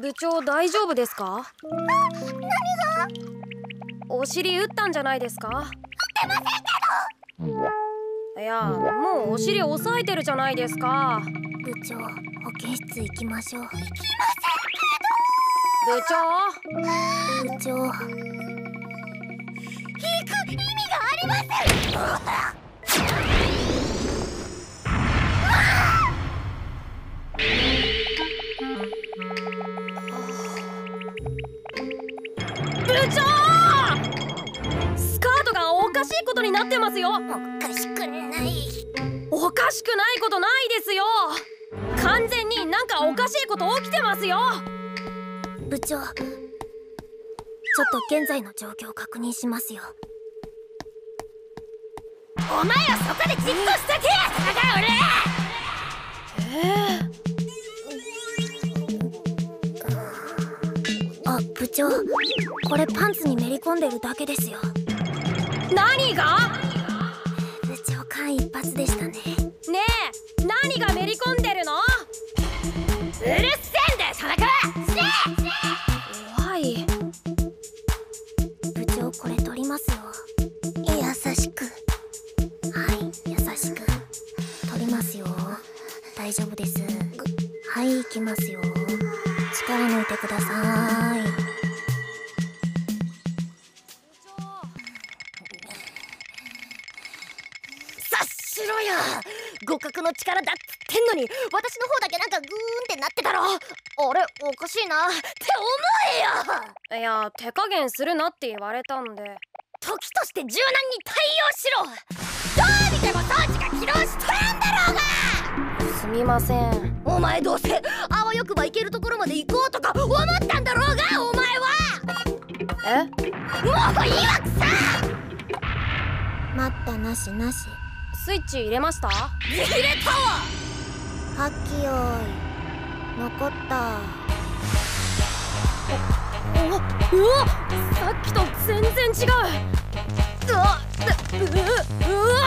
部長大丈夫ですか？何が？お尻打ったんじゃないですか？打ってませんけど。いやもうお尻押さえてるじゃないですか。部長保健室行きましょう。行きませんけど部長？部長？行く意味がありません長スカートがおかしいことになってますよ。おかしくない。おかしくないことないですよ。完全になんかおかしいこと起きてますよ。部長ちょっと現在の状況を確認しますよ。お前はそこでじっとしてけ戦う俺えー長。これパンツにめり込んでるだけですよ。何が？部長間一髪でしたね。ねえ何がめり込んでるの？うるせえんだよ佐田君怖い。部長これ取りますよ。優しく。はい優しく。取りますよ。大丈夫です。はい行きますよ。力抜いてくださいしろよ。互角の力だっつってんのに私の方だけなんかグーンってなってたろ。あれおかしいな。って思えよ。いや手加減するなって言われたんで。時として柔軟に対応しろ。どう見ても装置が起動しとらんだろうが。すみません。お前どうせあわよくば行けるところまで行こうとか思ったんだろうがお前は。え？もういいわくさ。待ったなしなしスイッチ入れました？入れたわ！はっきよい残った。おうわさっきと全然違う。うわうううわ